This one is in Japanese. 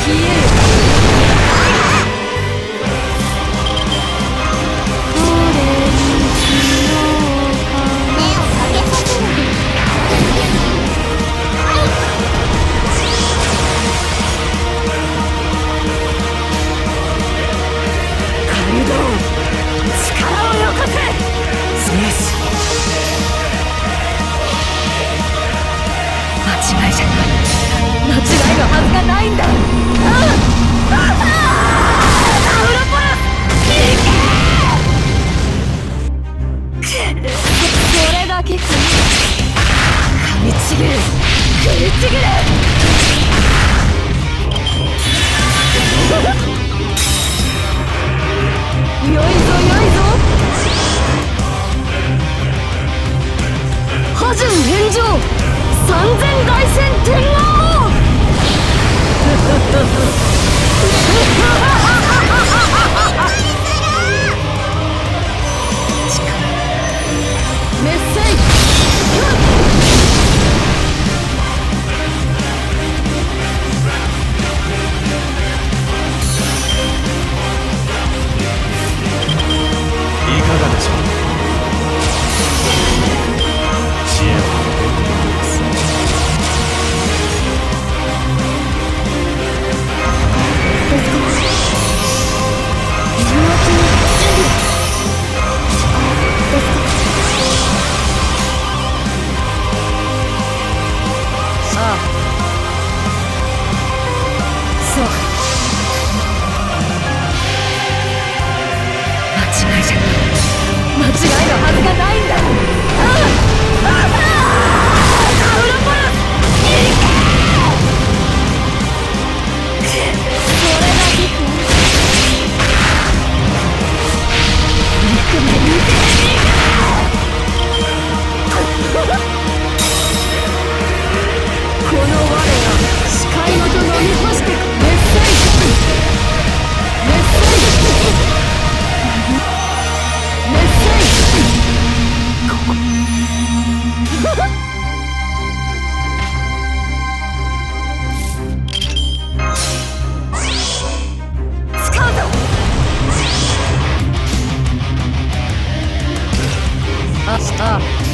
消える ちぎる Isaac. Stop.